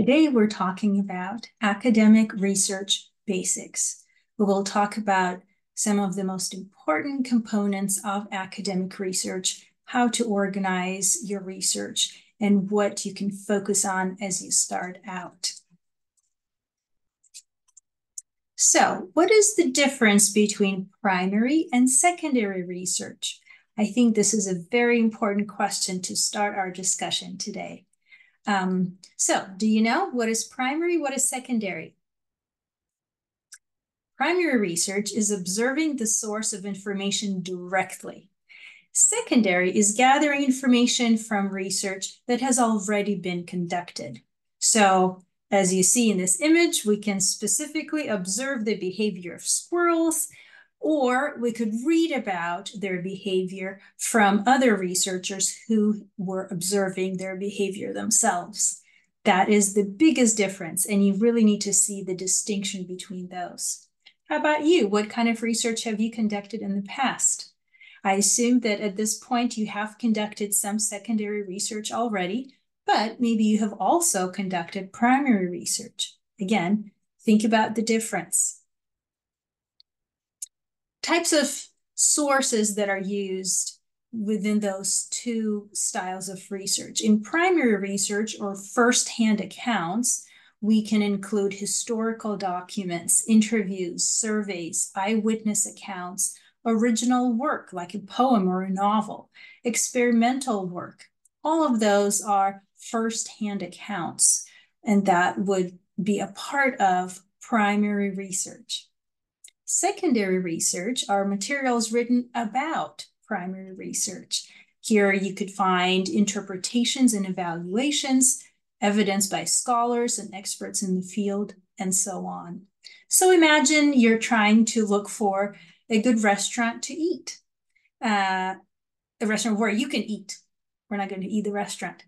Today we're talking about academic research basics. We will talk about some of the most important components of academic research, how to organize your research, and what you can focus on as you start out. So, what is the difference between primary and secondary research? I think this is a very important question to start our discussion today. Um, so, do you know what is primary, what is secondary? Primary research is observing the source of information directly. Secondary is gathering information from research that has already been conducted. So, as you see in this image, we can specifically observe the behavior of squirrels, or we could read about their behavior from other researchers who were observing their behavior themselves. That is the biggest difference, and you really need to see the distinction between those. How about you? What kind of research have you conducted in the past? I assume that at this point you have conducted some secondary research already, but maybe you have also conducted primary research. Again, think about the difference. Types of sources that are used within those two styles of research. In primary research or first-hand accounts, we can include historical documents, interviews, surveys, eyewitness accounts, original work like a poem or a novel, experimental work. All of those are firsthand accounts, and that would be a part of primary research. Secondary research are materials written about primary research. Here you could find interpretations and evaluations, evidence by scholars and experts in the field, and so on. So imagine you're trying to look for a good restaurant to eat, uh, a restaurant where you can eat, we're not going to eat the restaurant.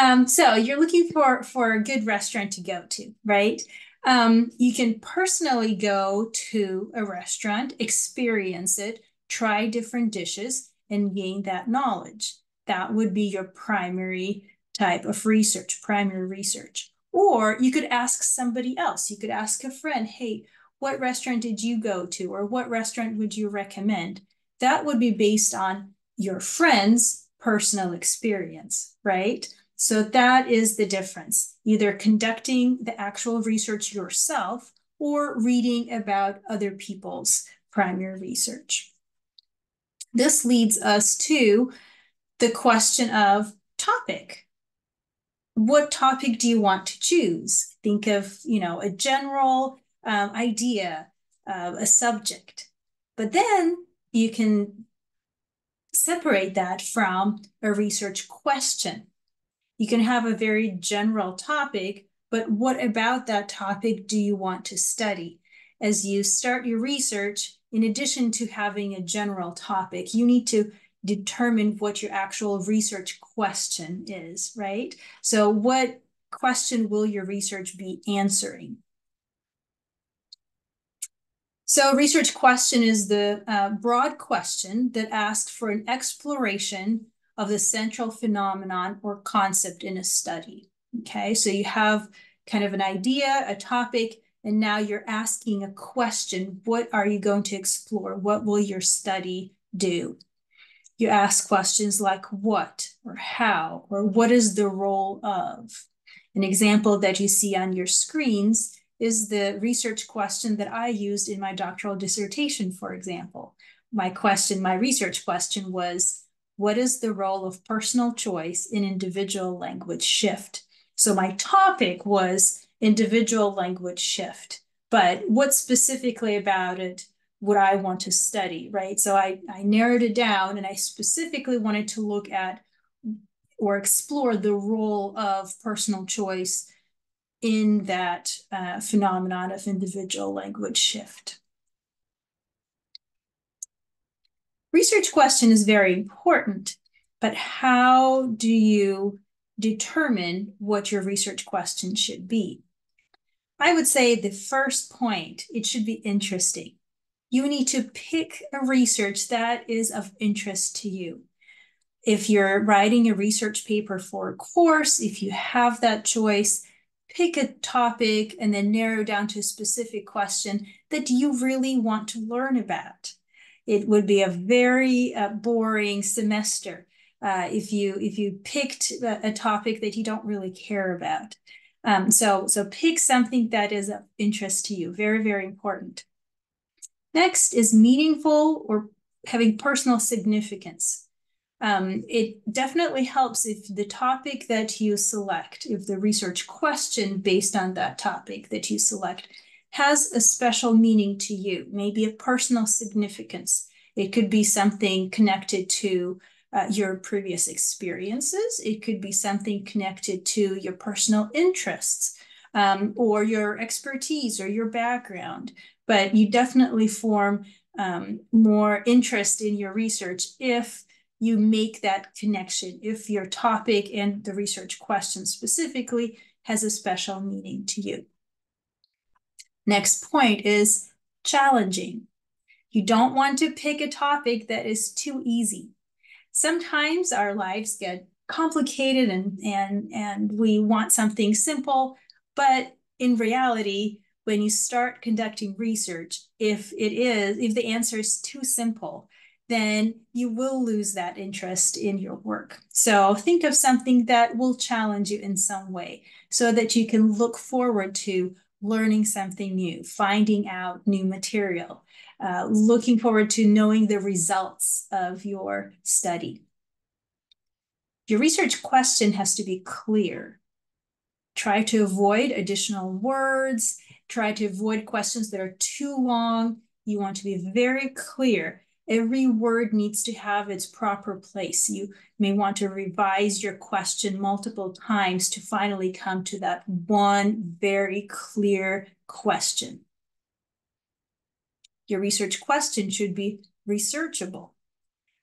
Um, so you're looking for for a good restaurant to go to, right? Um, you can personally go to a restaurant, experience it, try different dishes, and gain that knowledge. That would be your primary type of research, primary research. Or you could ask somebody else. You could ask a friend, hey, what restaurant did you go to? Or what restaurant would you recommend? That would be based on your friends personal experience, right? So that is the difference, either conducting the actual research yourself or reading about other people's primary research. This leads us to the question of topic. What topic do you want to choose? Think of, you know, a general um, idea, uh, a subject. But then you can separate that from a research question. You can have a very general topic, but what about that topic do you want to study? As you start your research, in addition to having a general topic, you need to determine what your actual research question is, right? So what question will your research be answering? So research question is the uh, broad question that asks for an exploration of the central phenomenon or concept in a study. Okay, so you have kind of an idea, a topic, and now you're asking a question. What are you going to explore? What will your study do? You ask questions like what or how or what is the role of? An example that you see on your screens is the research question that I used in my doctoral dissertation, for example. My question, my research question was, what is the role of personal choice in individual language shift? So my topic was individual language shift, but what specifically about it would I want to study, right? So I, I narrowed it down and I specifically wanted to look at or explore the role of personal choice in that uh, phenomenon of individual language shift. Research question is very important, but how do you determine what your research question should be? I would say the first point, it should be interesting. You need to pick a research that is of interest to you. If you're writing a research paper for a course, if you have that choice, pick a topic and then narrow down to a specific question that you really want to learn about. It would be a very uh, boring semester uh, if you if you picked a, a, topic that you don't really care about. Um, so so pick something that is of interest to you. Very very important. Next is meaningful or having personal significance. Um, it definitely helps if the topic that you select, if the research question based on that topic that you select has a special meaning to you, maybe a personal significance. It could be something connected to uh, your previous experiences. It could be something connected to your personal interests um, or your expertise or your background. But you definitely form um, more interest in your research if you make that connection, if your topic and the research question specifically has a special meaning to you. Next point is challenging. You don't want to pick a topic that is too easy. Sometimes our lives get complicated and, and, and we want something simple, but in reality, when you start conducting research, if it is, if the answer is too simple, then you will lose that interest in your work. So think of something that will challenge you in some way so that you can look forward to learning something new, finding out new material, uh, looking forward to knowing the results of your study. Your research question has to be clear. Try to avoid additional words Try to avoid questions that are too long. You want to be very clear. Every word needs to have its proper place. You may want to revise your question multiple times to finally come to that one very clear question. Your research question should be researchable.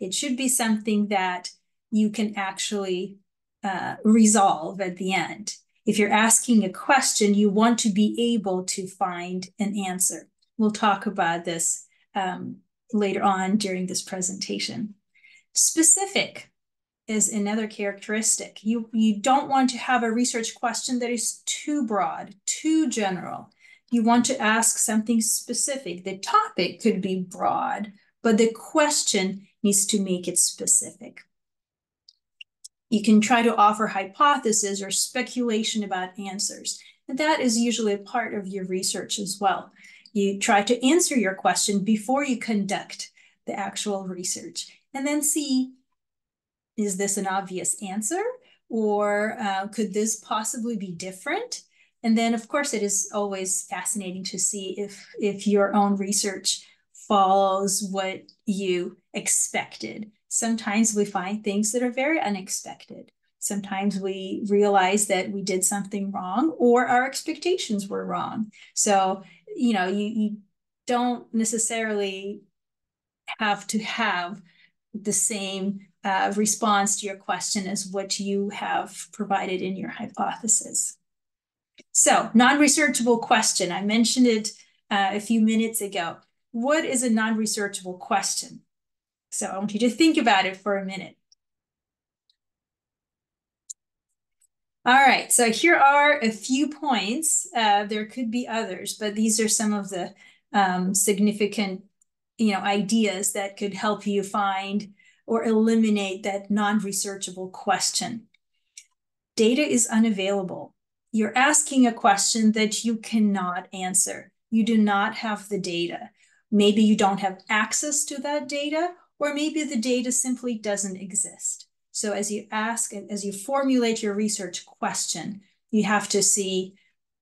It should be something that you can actually uh, resolve at the end if you're asking a question, you want to be able to find an answer. We'll talk about this um, later on during this presentation. Specific is another characteristic. You, you don't want to have a research question that is too broad, too general. You want to ask something specific. The topic could be broad, but the question needs to make it specific. You can try to offer hypotheses or speculation about answers. And that is usually a part of your research as well. You try to answer your question before you conduct the actual research and then see, is this an obvious answer? Or uh, could this possibly be different? And then, of course, it is always fascinating to see if, if your own research follows what you expected. Sometimes we find things that are very unexpected. Sometimes we realize that we did something wrong or our expectations were wrong. So, you know, you, you don't necessarily have to have the same uh, response to your question as what you have provided in your hypothesis. So, non-researchable question. I mentioned it uh, a few minutes ago. What is a non-researchable question? So I want you to think about it for a minute. All right, so here are a few points. Uh, there could be others, but these are some of the um, significant you know, ideas that could help you find or eliminate that non-researchable question. Data is unavailable. You're asking a question that you cannot answer. You do not have the data. Maybe you don't have access to that data, or maybe the data simply doesn't exist. So as you ask, and as you formulate your research question, you have to see,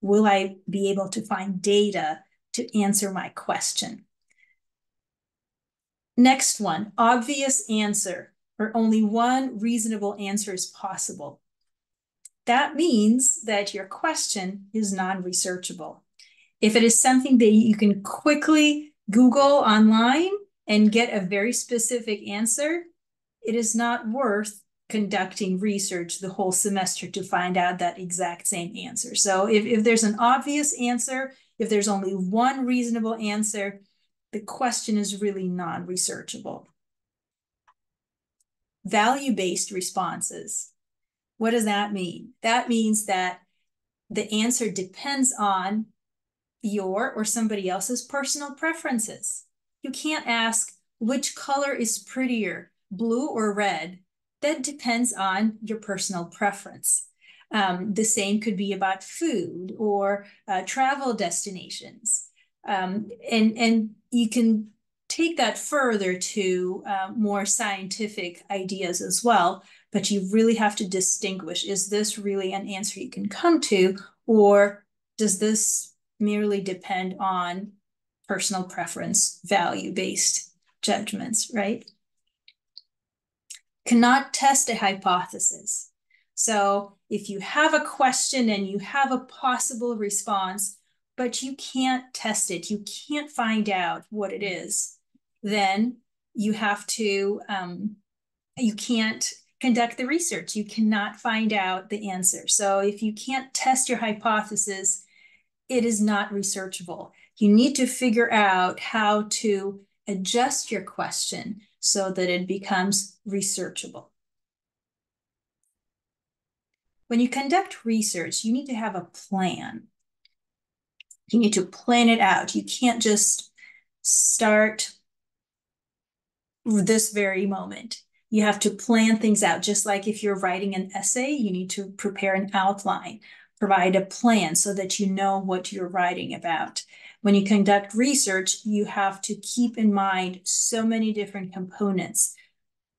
will I be able to find data to answer my question? Next one, obvious answer, or only one reasonable answer is possible. That means that your question is non-researchable. If it is something that you can quickly Google online, and get a very specific answer, it is not worth conducting research the whole semester to find out that exact same answer. So if, if there's an obvious answer, if there's only one reasonable answer, the question is really non-researchable. Value-based responses. What does that mean? That means that the answer depends on your or somebody else's personal preferences. You can't ask which color is prettier, blue or red. That depends on your personal preference. Um, the same could be about food or uh, travel destinations. Um, and, and you can take that further to uh, more scientific ideas as well, but you really have to distinguish, is this really an answer you can come to, or does this merely depend on personal preference, value-based judgments, right? Cannot test a hypothesis. So if you have a question and you have a possible response, but you can't test it, you can't find out what it is, then you have to, um, you can't conduct the research. You cannot find out the answer. So if you can't test your hypothesis, it is not researchable. You need to figure out how to adjust your question so that it becomes researchable. When you conduct research, you need to have a plan. You need to plan it out. You can't just start this very moment. You have to plan things out. Just like if you're writing an essay, you need to prepare an outline provide a plan so that you know what you're writing about. When you conduct research, you have to keep in mind so many different components.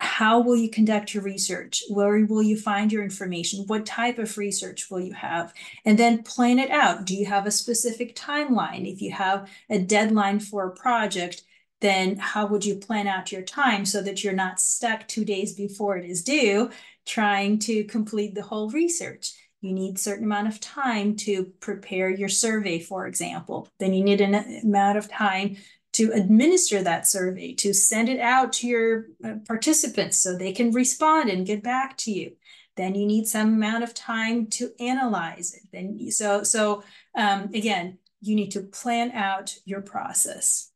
How will you conduct your research? Where will you find your information? What type of research will you have? And then plan it out. Do you have a specific timeline? If you have a deadline for a project, then how would you plan out your time so that you're not stuck two days before it is due trying to complete the whole research? You need certain amount of time to prepare your survey, for example. Then you need an amount of time to administer that survey, to send it out to your uh, participants so they can respond and get back to you. Then you need some amount of time to analyze it. Then so so um, again, you need to plan out your process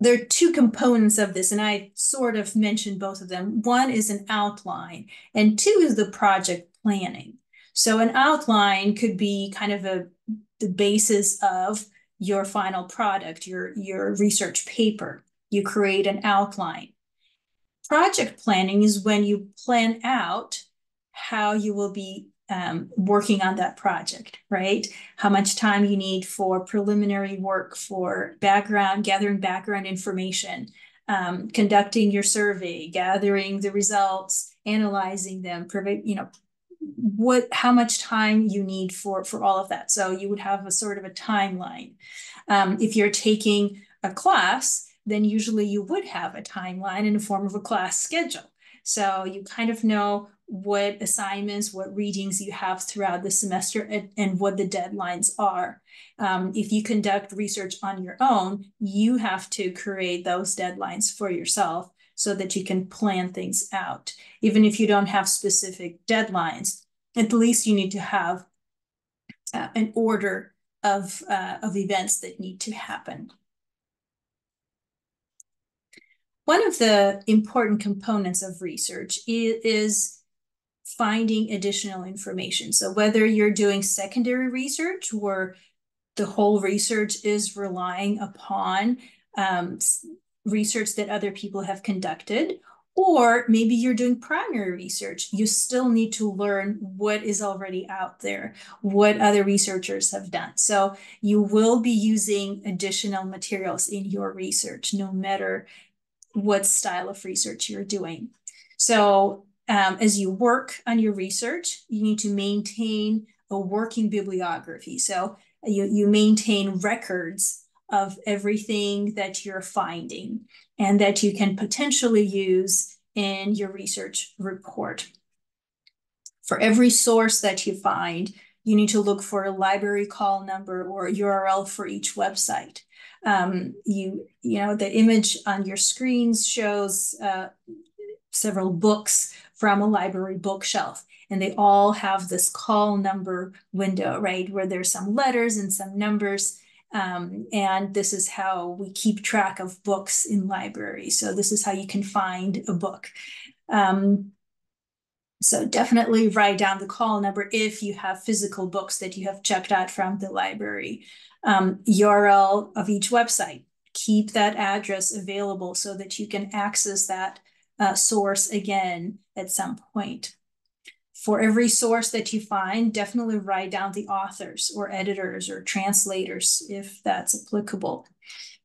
there are two components of this, and I sort of mentioned both of them. One is an outline, and two is the project planning. So an outline could be kind of a the basis of your final product, your, your research paper. You create an outline. Project planning is when you plan out how you will be um, working on that project, right? How much time you need for preliminary work, for background, gathering background information, um, conducting your survey, gathering the results, analyzing them, you know, what, how much time you need for, for all of that. So you would have a sort of a timeline. Um, if you're taking a class, then usually you would have a timeline in the form of a class schedule. So you kind of know what assignments, what readings you have throughout the semester and, and what the deadlines are. Um, if you conduct research on your own, you have to create those deadlines for yourself so that you can plan things out. Even if you don't have specific deadlines, at least you need to have uh, an order of, uh, of events that need to happen. One of the important components of research is, finding additional information. So whether you're doing secondary research where the whole research is relying upon um, research that other people have conducted, or maybe you're doing primary research, you still need to learn what is already out there, what other researchers have done. So you will be using additional materials in your research, no matter what style of research you're doing. So um, as you work on your research, you need to maintain a working bibliography. So you, you maintain records of everything that you're finding and that you can potentially use in your research report. For every source that you find, you need to look for a library call number or URL for each website. Um, you, you know, the image on your screens shows uh, several books from a library bookshelf. And they all have this call number window, right? Where there's some letters and some numbers. Um, and this is how we keep track of books in libraries. So this is how you can find a book. Um, So definitely write down the call number if you have physical books that you have checked out from the library. Um, URL of each website. Keep that address available so that you can access that uh, source again at some point. For every source that you find, definitely write down the authors or editors or translators if that's applicable.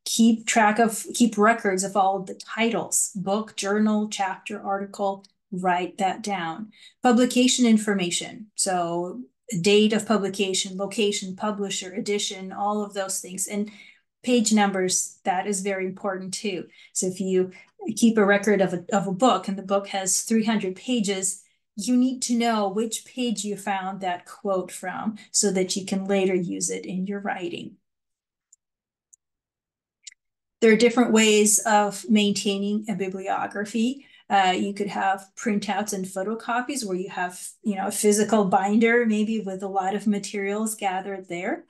Keep track of, keep records of all the titles, book, journal, chapter, article, write that down. Publication information. So date of publication, location, publisher, edition, all of those things. And page numbers, that is very important too. So if you keep a record of a, of a book and the book has 300 pages, you need to know which page you found that quote from so that you can later use it in your writing. There are different ways of maintaining a bibliography. Uh, you could have printouts and photocopies where you have, you know, a physical binder, maybe with a lot of materials gathered there.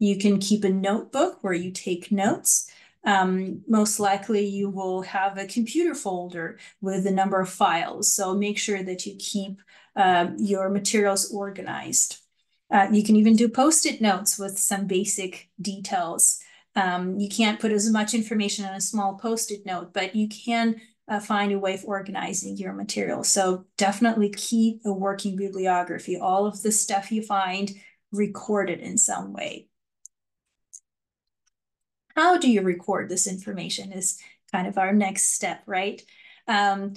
You can keep a notebook where you take notes. Um, most likely you will have a computer folder with a number of files. So make sure that you keep uh, your materials organized. Uh, you can even do post-it notes with some basic details. Um, you can't put as much information on a small post-it note, but you can uh, find a way of organizing your material. So definitely keep a working bibliography. All of the stuff you find recorded in some way. How do you record this information is kind of our next step, right? Um,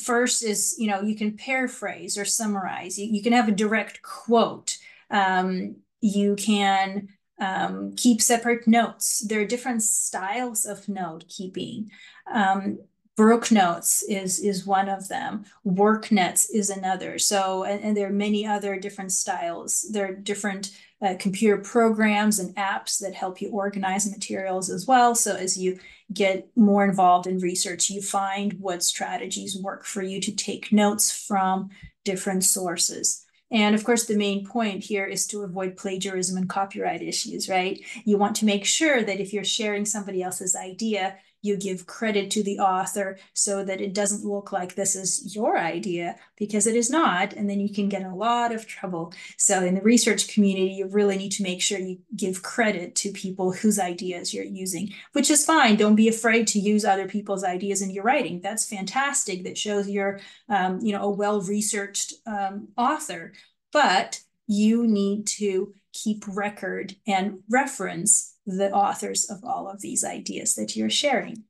first is, you know, you can paraphrase or summarize. You, you can have a direct quote. Um, you can um, keep separate notes. There are different styles of note keeping. Um, Brook Notes is is one of them. Work nets is another. So, and, and, there are many other different styles. There are different uh, computer programs and apps that help you organize materials as well. So, as you get more involved in research, you find what strategies work for you to take notes from different sources. And of course, the main point here is to avoid plagiarism and copyright issues, right? You want to make sure that if you're sharing somebody else's idea, you give credit to the author so that it doesn't look like this is your idea because it is not. And then you can get a lot of trouble. So in the research community, you really need to make sure you give credit to people whose ideas you're using, which is fine. Don't be afraid to use other people's ideas in your writing. That's fantastic. That shows you're, um, you know, a well-researched um, author. But you need to keep record and reference the authors of all of these ideas that you're sharing.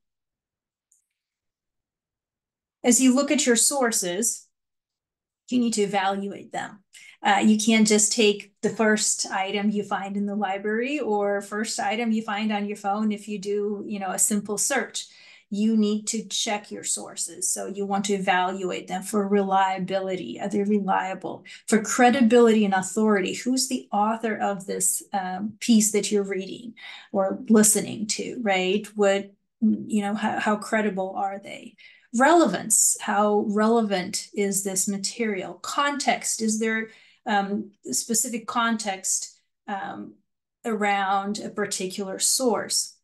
As you look at your sources, you need to evaluate them. Uh, you can't just take the first item you find in the library or first item you find on your phone if you do, you know, a simple search you need to check your sources. So you want to evaluate them for reliability. Are they reliable? For credibility and authority, who's the author of this um, piece that you're reading or listening to, right? What, you know, how, how credible are they? Relevance, how relevant is this material? Context, is there um, specific context um, around a particular source?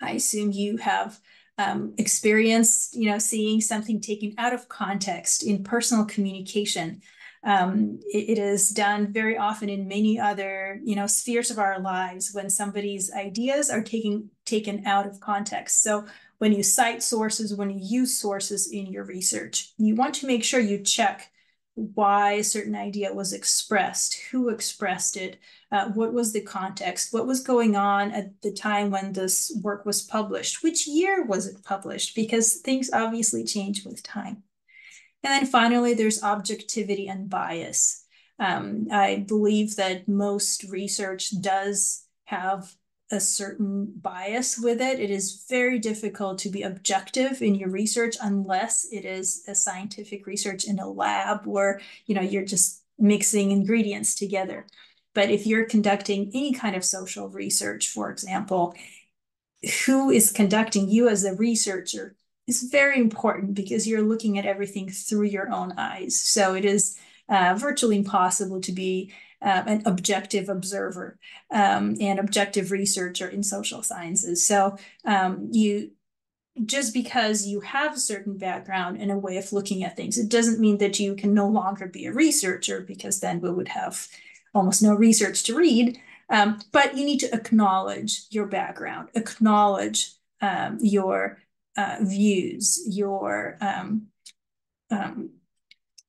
I assume you have um, experienced, you know, seeing something taken out of context in personal communication. Um, it, it is done very often in many other, you know, spheres of our lives when somebody's ideas are taken taken out of context. So when you cite sources, when you use sources in your research, you want to make sure you check why a certain idea was expressed, who expressed it, uh, what was the context, what was going on at the time when this work was published, which year was it published, because things obviously change with time. And then finally, there's objectivity and bias. Um, I believe that most research does have a certain bias with it. It is very difficult to be objective in your research unless it is a scientific research in a lab where you know you're just mixing ingredients together. But if you're conducting any kind of social research, for example, who is conducting you as a researcher is very important because you're looking at everything through your own eyes. So it is uh, virtually impossible to be uh, an objective observer um, and objective researcher in social sciences. So um, you just because you have a certain background and a way of looking at things, it doesn't mean that you can no longer be a researcher because then we would have almost no research to read. Um, but you need to acknowledge your background, acknowledge um, your uh, views, your um, um,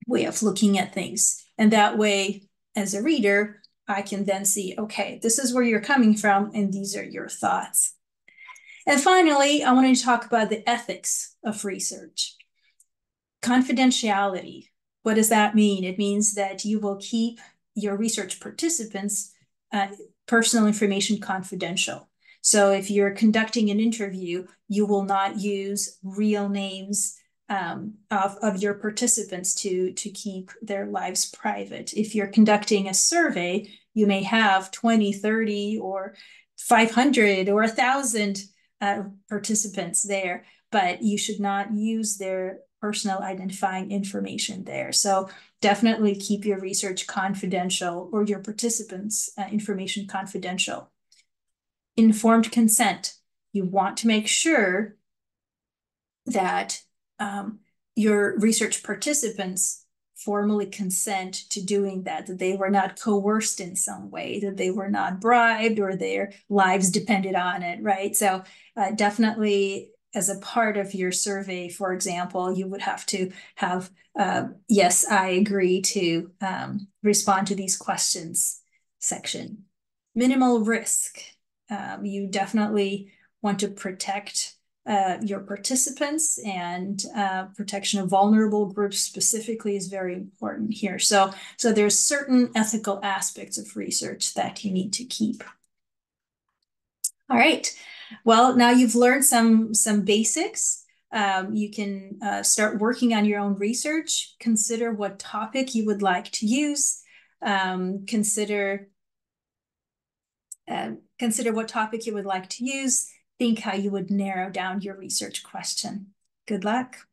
way of looking at things. And that way, as a reader, I can then see, okay, this is where you're coming from, and these are your thoughts. And finally, I wanted to talk about the ethics of research. Confidentiality. What does that mean? It means that you will keep your research participants' uh, personal information confidential. So if you're conducting an interview, you will not use real names um, of, of your participants to, to keep their lives private. If you're conducting a survey, you may have 20, 30, or 500 or 1,000 uh, participants there, but you should not use their personal identifying information there. So definitely keep your research confidential or your participants' uh, information confidential. Informed consent. You want to make sure that um, your research participants formally consent to doing that, that they were not coerced in some way, that they were not bribed or their lives depended on it, right? So uh, definitely as a part of your survey, for example, you would have to have, uh, yes, I agree to um, respond to these questions section. Minimal risk. Um, you definitely want to protect uh, your participants and uh, protection of vulnerable groups specifically is very important here. So, so there's certain ethical aspects of research that you need to keep. All right. Well, now you've learned some some basics. Um, you can uh, start working on your own research. Consider what topic you would like to use. Um, consider uh, consider what topic you would like to use think how you would narrow down your research question. Good luck.